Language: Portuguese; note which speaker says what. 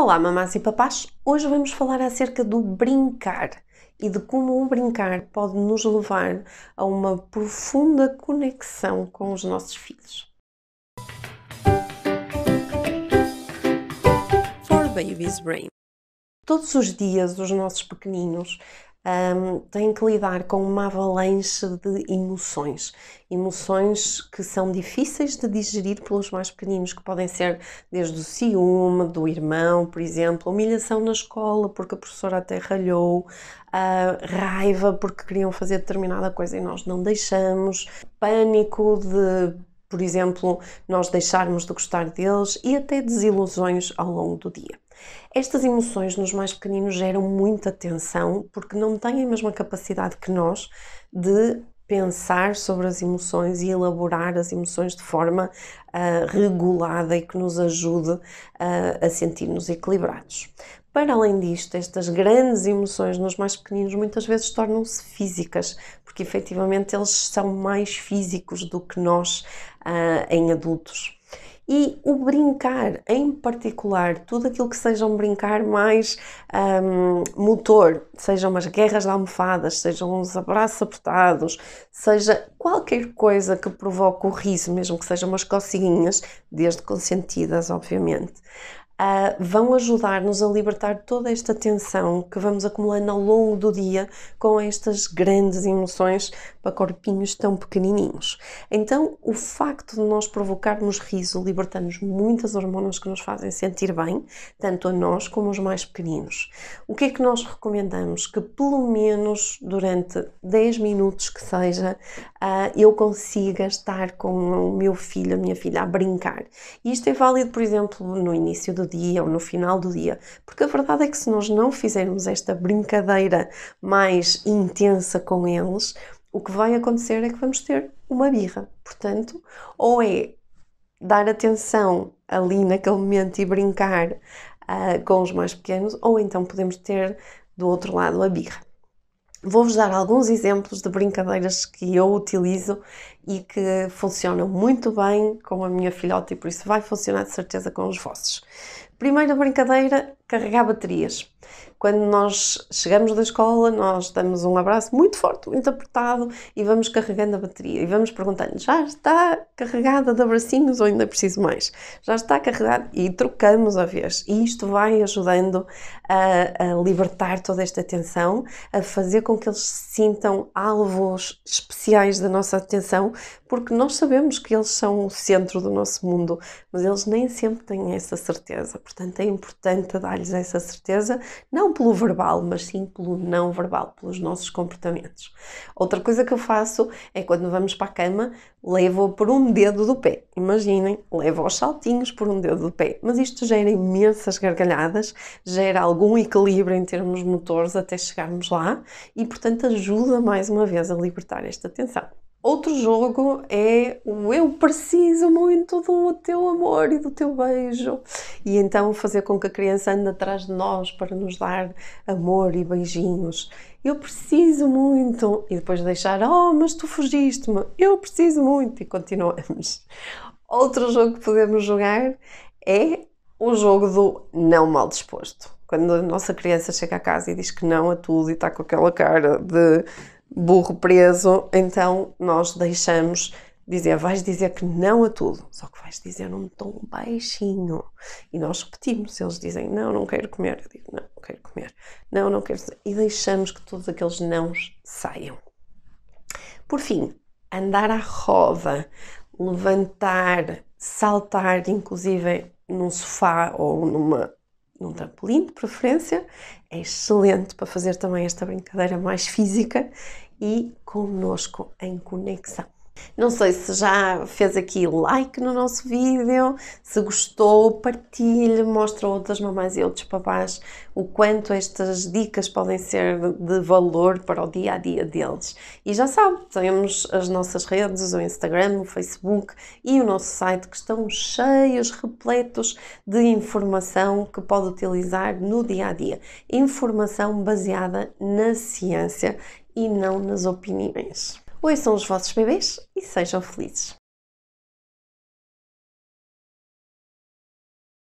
Speaker 1: Olá, mamás e papás! Hoje vamos falar acerca do brincar e de como o brincar pode nos levar a uma profunda conexão com os nossos filhos. For Baby's Brain Todos os dias os nossos pequeninos um, têm que lidar com uma avalanche de emoções. Emoções que são difíceis de digerir pelos mais pequeninos, que podem ser desde o ciúme do irmão, por exemplo, humilhação na escola porque a professora até ralhou, uh, raiva porque queriam fazer determinada coisa e nós não deixamos, pânico de por exemplo, nós deixarmos de gostar deles e até desilusões ao longo do dia. Estas emoções nos mais pequeninos geram muita tensão porque não têm a mesma capacidade que nós de pensar sobre as emoções e elaborar as emoções de forma uh, regulada e que nos ajude uh, a sentir-nos equilibrados. Para além disto, estas grandes emoções nos mais pequeninos muitas vezes tornam-se físicas, porque efetivamente eles são mais físicos do que nós uh, em adultos. E o brincar, em particular, tudo aquilo que seja um brincar mais um, motor, sejam umas guerras de almofadas, sejam uns abraços apertados, seja qualquer coisa que provoque o riso, mesmo que sejam umas coceguinhas, desde consentidas, obviamente, uh, vão ajudar-nos a libertar toda esta tensão que vamos acumulando ao longo do dia com estas grandes emoções para corpinhos tão pequenininhos. Então, o facto de nós provocarmos riso liberta-nos muitas hormonas que nos fazem sentir bem, tanto a nós como os mais pequeninos. O que é que nós recomendamos? Que pelo menos durante 10 minutos que seja, uh, eu consiga estar com o meu filho, a minha filha, a brincar. Isto é válido, por exemplo, no início do dia ou no final do dia, porque a verdade é que se nós não fizermos esta brincadeira mais intensa com eles, o que vai acontecer é que vamos ter uma birra. Portanto, ou é dar atenção ali naquele momento e brincar uh, com os mais pequenos, ou então podemos ter do outro lado a birra. Vou-vos dar alguns exemplos de brincadeiras que eu utilizo e que funcionam muito bem com a minha filhota e por isso vai funcionar de certeza com os vossos. Primeira brincadeira, carregar baterias. Quando nós chegamos da escola, nós damos um abraço muito forte, muito apertado e vamos carregando a bateria e vamos perguntando: já está carregada de abracinhos ou ainda preciso mais? Já está carregada e trocamos a vez. E isto vai ajudando a, a libertar toda esta tensão, a fazer com que eles se sintam alvos especiais da nossa atenção, porque nós sabemos que eles são o centro do nosso mundo, mas eles nem sempre têm essa certeza. Portanto, é importante dar-lhes essa certeza, não não pelo verbal, mas sim pelo não verbal, pelos nossos comportamentos. Outra coisa que eu faço é quando vamos para a cama, levo por um dedo do pé. Imaginem, levo aos saltinhos por um dedo do pé. Mas isto gera imensas gargalhadas, gera algum equilíbrio em termos motores até chegarmos lá e, portanto, ajuda mais uma vez a libertar esta tensão. Outro jogo é o eu preciso muito do teu amor e do teu beijo. E então fazer com que a criança ande atrás de nós para nos dar amor e beijinhos. Eu preciso muito. E depois deixar, oh, mas tu fugiste-me. Eu preciso muito. E continuamos. Outro jogo que podemos jogar é o jogo do não mal disposto. Quando a nossa criança chega a casa e diz que não a tudo e está com aquela cara de burro preso, então nós deixamos dizer, vais dizer que não a tudo, só que vais dizer num tom baixinho. E nós repetimos, eles dizem, não, não quero comer, eu digo, não, não quero comer, não, não quero, e deixamos que todos aqueles nãos saiam. Por fim, andar à roda, levantar, saltar, inclusive num sofá ou numa num trampolim de preferência, é excelente para fazer também esta brincadeira mais física e conosco em conexão. Não sei se já fez aqui like no nosso vídeo, se gostou, partilhe, mostra a outras mamães e outros papás o quanto estas dicas podem ser de valor para o dia a dia deles. E já sabe, temos as nossas redes, o Instagram, o Facebook e o nosso site que estão cheios, repletos de informação que pode utilizar no dia a dia. Informação baseada na ciência e não nas opiniões. Ouçam os vossos bebês e sejam felizes.